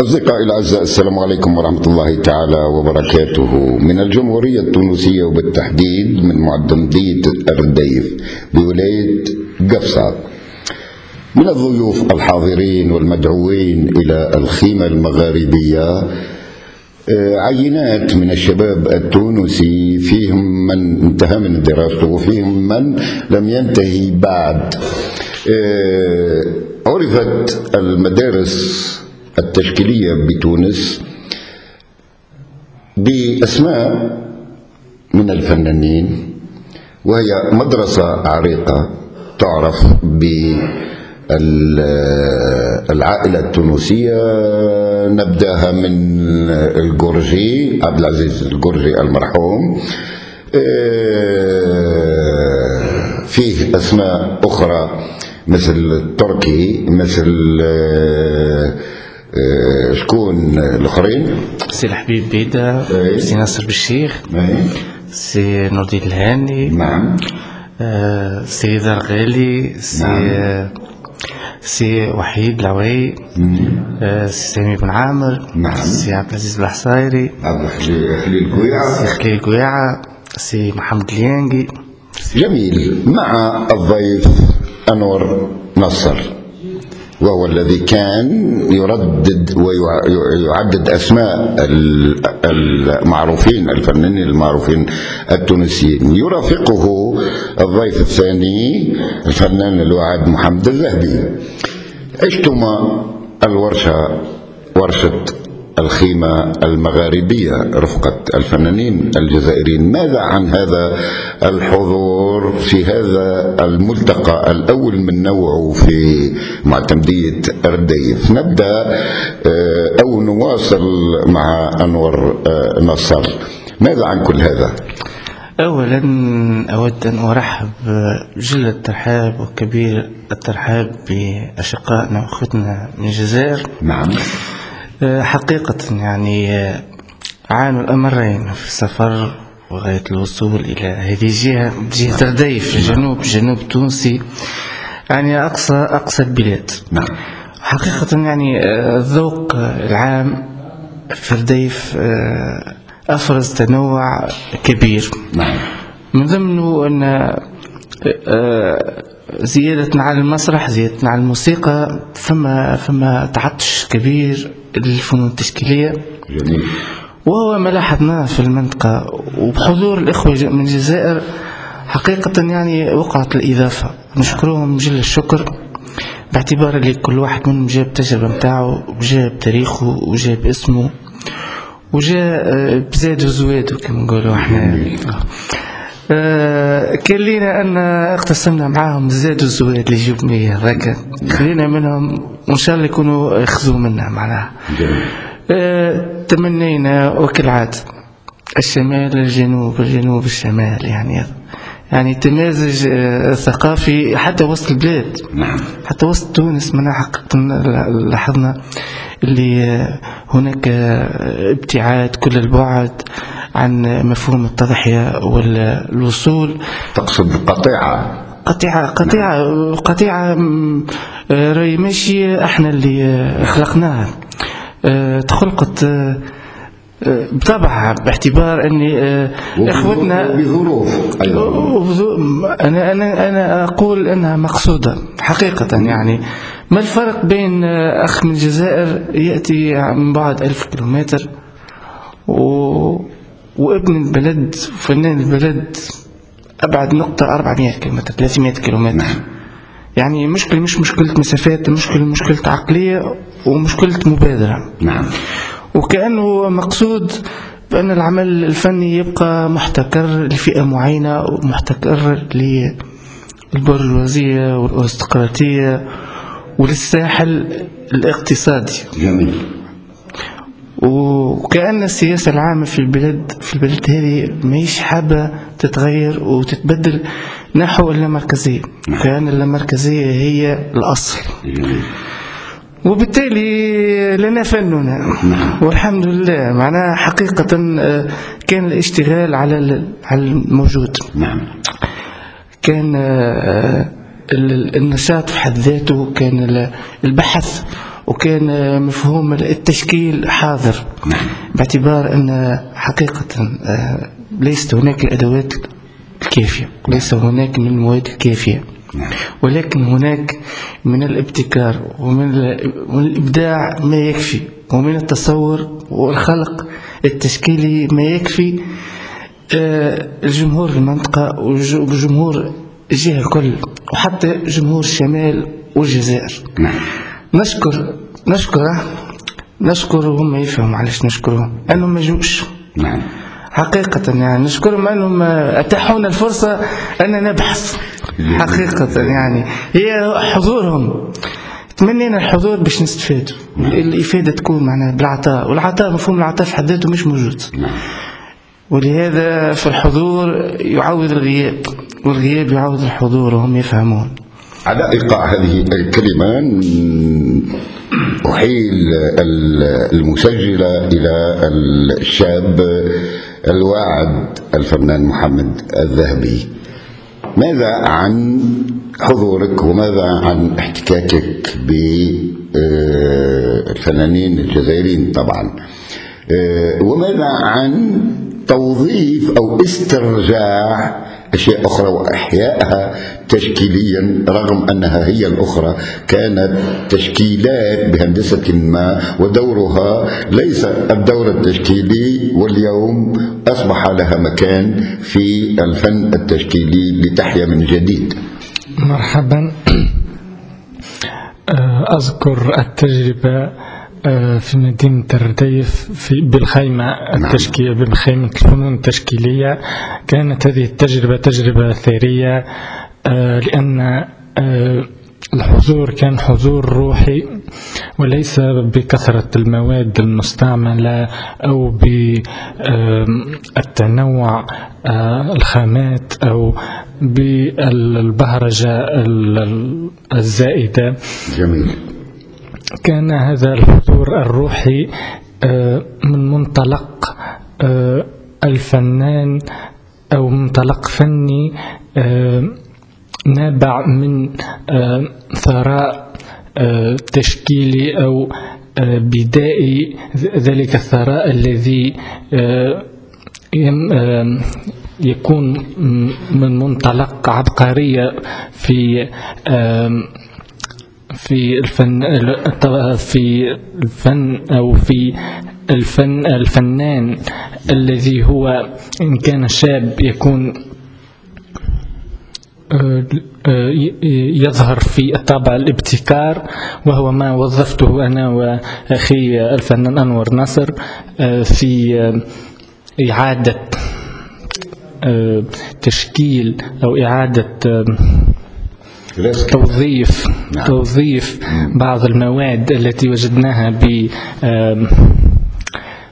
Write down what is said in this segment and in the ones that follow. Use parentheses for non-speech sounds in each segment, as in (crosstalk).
أصدقائي الأعزاء السلام عليكم ورحمة الله تعالى وبركاته. من الجمهورية التونسية وبالتحديد من معتمدية الرديف بولاية قفصة. من الضيوف الحاضرين والمدعوين إلى الخيمة المغاربية آه، عينات من الشباب التونسي فيهم من انتهى من دراسته وفيهم من لم ينتهي بعد. آه، عرفت المدارس التشكيلية بتونس بأسماء من الفنانين وهي مدرسة عريقة تعرف بالعائلة التونسية. نبدأها من الجورجي عبد العزيز الجورجي المرحوم. فيه أسماء أخرى مثل تركي مثل شكون الآخرين سي الحبيب بيدا أي. سي ناصر بالشيخ أي. سي نور الدين الهاني نعم آه، سي درغالي سي نعم. سي وحيد العوي آه، سي سامي بن عامر نعم. سي عبد العزيز الحصايري عبد خليل كويعة سي خليل قويعة سي محمد اليانقي جميل مع الضيف أنور نصر وهو الذي كان يردد ويعدد أسماء ال- المعروفين الفنانين المعروفين التونسيين. يرافقه الضيف الثاني الفنان الواعد محمد الذهبي. عشتما الورشة ورشة الخيمة المغاربية رفقة الفنانين الجزائريين. ماذا عن هذا الحضور في هذا الملتقى الأول من نوعه في معتمدية الرديف نبدأ آه، أو نواصل مع أنور آه، نصر. ماذا عن كل هذا؟ أولا أود أن أرحب جل الترحاب وكبير الترحاب بأشقائنا وأخوتنا من الجزائر. نعم. حقيقة يعني آه، عانوا الأمرين في السفر وغاية الوصول إلى هذه الجهة جهة رديف جنوب جنوب تونسي يعني أقصى أقصى البلاد. نعم. حقيقة يعني آه، الذوق آه، العام في آه، أفرز تنوع كبير. نعم. من ضمنه أن آه، زيادة على المسرح زيادة على الموسيقى فما فما تعطش كبير. للفنون التشكيلية. جميل. وهو ما لاحظناه في المنطقة وبحضور الإخوة من الجزائر حقيقة يعني وقعت الإضافة. نشكرهم جل الشكر باعتبار اللي كل واحد منهم جاب التجربة متاعه وجاب تاريخه وجاب اسمه وجاء آه، بزاد وزواد كما نقولوا إحنا. كان لينا أن اقتسمنا معاهم الزاد والزواد اللي يجيب مية هكا خلينا منهم وإن شاء الله يكونوا ياخذوا منا معناها آه، تمنينا وكالعادة. الشمال الجنوب الجنوب الشمال يعني يعني تمازج آه، ثقافي حتى وسط البلاد. نعم. حتى وسط تونس من حقيقة لاحظنا اللي آه، هناك ابتعاد كل البعد. عن مفهوم التضحية والوصول. تقصد قطيعة. قطيعة قطيعة قطيعة آه، راهي ماشي إحنا اللي خلقناها. آه، تخلقت آه، بطبع باعتبار اني آه، اخوتنا بظروف وبذو- أنا أنا أنا أقول إنها مقصودة حقيقة يعني. ما الفرق بين أخ من الجزائر يأتي من بعد ألف كيلومتر و... وابن البلد فنان البلد أبعد نقطة 400 كيلومتر 300 كيلومتر. يعني مشكلة مش مشكلة مسافات مشكلة مشكلة عقلية ومشكلة مبادرة. نعم. وكأنه مقصود بأن العمل الفني يبقى محتكر لفئة معينة ومحتكر للبرجوازية والأرستقراطية وللساحل الاقتصادي. جميل. وكأن السياسة العامة في البلاد في البلاد هذه ماهيش حابة تتغير وتتبدل نحو اللامركزية. كأن اللامركزية هي الأصل. وبالتالي لنا فننا. والحمد لله. معناها حقيقة آه، كان الاشتغال على على الموجود. نعم. كان آه، ال- النشاط في حد ذاته كان ال- البحث وكان مفهوم التشكيل حاضر باعتبار أن حقيقة آه، ليست هناك الأدوات الكافية ليس هناك من المواد الكافية. ولكن هناك من الابتكار ومن ال- من الإبداع ما يكفي ومن التصور والخلق التشكيلي ما يكفي. آه، الجمهور المنطقة وجمهور الجهة الكل وحتى جمهور الشمال والجزائر. نعم. نشكر نشكره نشكر وهم يفهموا علاش نشكرهم أنهم ما جوش نعم. حقيقة يعني نشكرهم أنهم اتاحونا الفرصة أن نبحث. حقيقة يعني هي حضورهم. تمنينا الحضور باش نستفادوا. الإفادة تكون معناها بالعطاء والعطاء مفهوم العطاء في حد ذاته مش موجود. نعم. ولهذا في الحضور يعوض الغياب والغياب يعوض الحضور وهم يفهمون. على إيقاع هذه الكلمة أحيل ال- المسجلة إلى الشاب الواعد الفنان محمد الذهبي. ماذا عن حضورك وماذا عن احتكاكك بالفنانين الجزائريين طبعا؟ آه، وماذا عن توظيف أو استرجاع أشياء أخرى وإحيائها تشكيليا رغم أنها هي الأخرى كانت تشكيلات بهندسة ما ودورها ليس الدور التشكيلي واليوم أصبح لها مكان في الفن التشكيلي لتحيا من جديد. مرحبا. (clears throat) أذكر التجربة في مدينة الرديف في بالخيمة التشكيلية بالخيمة الفنون التشكيلية. كانت هذه التجربة تجربة ثرية آه، لأن آه، الحضور كان حضور روحي وليس بكثرة المواد المستعملة أو بالتنوع الخامات أو بالبهرجة ال- الزائدة. جميل. كان هذا الحضور الروحي آه، من منطلق آه، الفنان أو منطلق فني آه، نابع من ثراء تشكيلي أو بدائي ذلك الثراء الذي يكون من منطلق عبقرية في في الفن في الفن أو في الفن الفنان الذي هو إن كان شاب يكون آه، آه، يظهر في طابع الابتكار وهو ما وظفته أنا وأخي الفنان أنور نصر آه، في إعادة تشكيل أو إعادة. توظيف نعم. توظيف بعض المواد التي وجدناها ب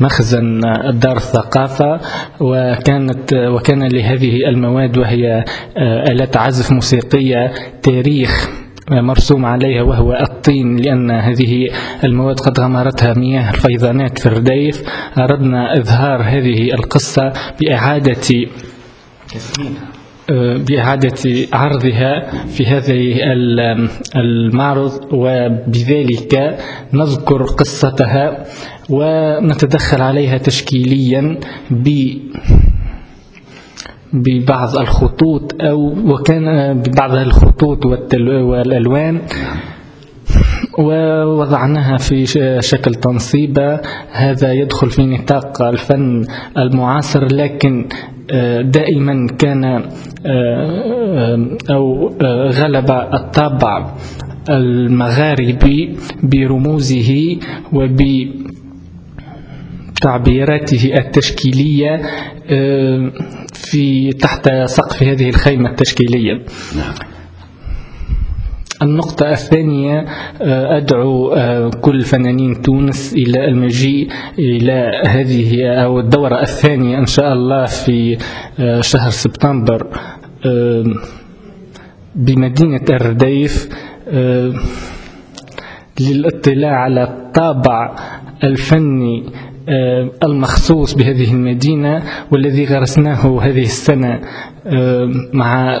مخزن دار الثقافة وكانت وكان لهذه المواد وهي آه، آلات عزف موسيقية تاريخ مرسوم عليها وهو الطين لأن هذه المواد قد غمرتها مياه الفيضانات في الرديف أردنا إظهار هذه القصة بإعادة بإعادة عرضها في هذه ال- المعرض وبذلك نذكر قصتها ونتدخل عليها تشكيليا ب ببعض الخطوط أو وكان ببعض الخطوط والألوان. ووضعناها في شكل تنصيبة هذا يدخل في نطاق الفن المعاصر لكن دائما كان آه، آه، أو آه، غلب الطابع المغاربي برموزه وب تعبيراته التشكيلية آه، في تحت سقف هذه الخيمة التشكيلية. نعم. النقطة الثانية آه، أدعو آه، كل فنانين تونس إلى المجيء إلى هذه أو الدورة الثانية إن شاء الله في آه، شهر سبتمبر بمدينة الرديف للاطلاع على الطابع الفني المخصوص بهذه المدينة والذي غرسناه هذه السنة آه، مع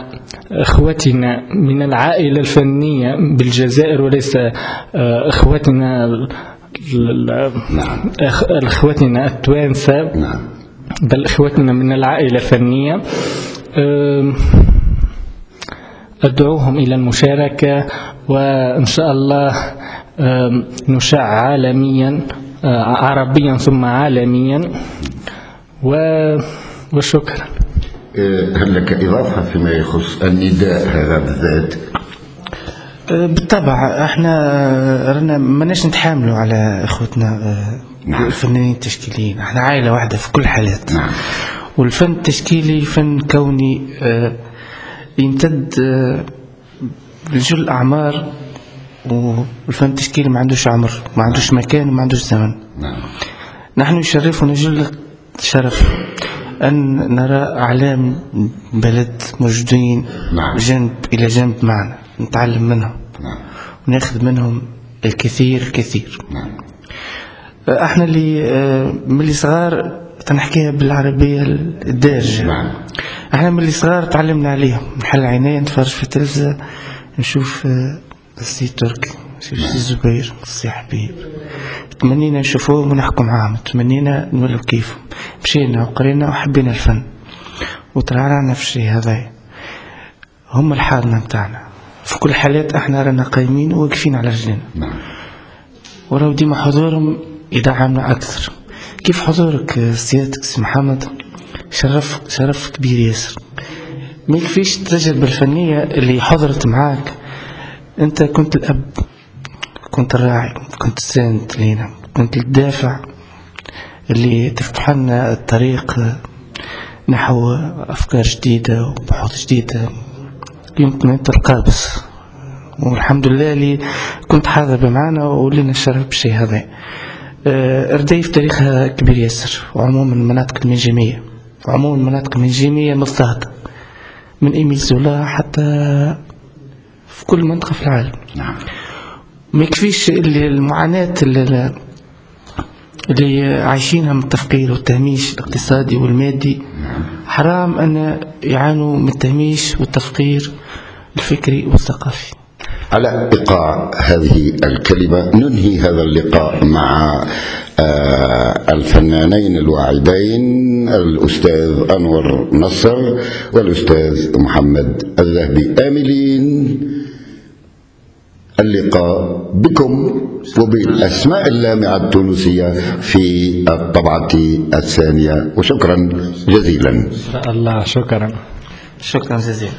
إخوتنا من العائلة الفنية بالجزائر وليس آه، إخوتنا نعم. إخوتنا التوانسة نعم. بل إخوتنا من العائلة الفنية. أدعوهم إلى المشاركة وإن شاء الله آم، نشاع عالميا. آه، عربيا ثم عالميا. و- وشكرا. آه، هل لك إضافة فيما يخص النداء هذا بالذات؟ آه، بالطبع إحنا آه، رانا ماناش نتحاملوا على إخوتنا آه، نعم. الفنانين التشكيليين. إحنا عائلة واحدة في كل الحالات نعم. والفن التشكيلي فن كوني آه، يمتد آه، لجل الأعمار والفن التشكيلي ما عندوش عمر ما عندوش مكان وما عندوش زمن. نعم. نحن يشرفنا جل الشرف أن نرى أعلام بلد موجودين نعم. جنب إلى جنب معنا نتعلم منهم. نعم. وناخذ منهم الكثير الكثير نعم. إحنا اللي آه، من اللي صغار تنحكيها بالعربية الدارجة. نعم. إحنا من اللي صغار تعلمنا عليهم. نحل عيني نتفرج في التلفزة نشوف آه، السي تركي. نشوف السي زبير السي حبيب. تمنينا نشوفوهم ونحكوا معاهم. تمنينا نولوا كيفهم. مشينا وقرينا وحبينا الفن. وترعرعنا في الشيء هذا. هم الحالنا متاعنا. في كل الحالات إحنا رانا قايمين وواقفين على رجلنا نعم. ولو ديما حضورهم يدعمنا أكثر. كيف حضورك سيادتك سي محمد؟ شرف شرف كبير ياسر. ما يكفيش التجربة الفنية اللي حضرت معاك أنت كنت الأب كنت الراعي كنت الساند لينا كنت الدافع اللي تفتح لنا الطريق نحو أفكار جديدة وبحوث جديدة. يمكن أنت القابس. والحمد لله اللي كنت حاضر معنا ولنا الشرف بالشيء هذا. آه، رديف تاريخها كبير ياسر وعموما المناطق المنجمية وعموما المناطق المنجمية مضطهدة من إيميل زولا حتى في كل منطقة في العالم. نعم. ما يكفيش اللي المعاناة اللي, اللي عايشينها من التفقير والتهميش الاقتصادي والمادي. حرام أن يعانوا من التهميش والتفقير الفكري والثقافي. على إيقاع هذه الكلمة ننهي هذا اللقاء مع آه، الفنانين الواعدين الأستاذ أنور نصر والأستاذ محمد الذهبي. آملين. اللقاء بكم وبالأسماء اللامعة التونسية في الطبعة الثانية. وشكرا جزيلا. إن شاء الله. شكرا. شكرا جزيلا.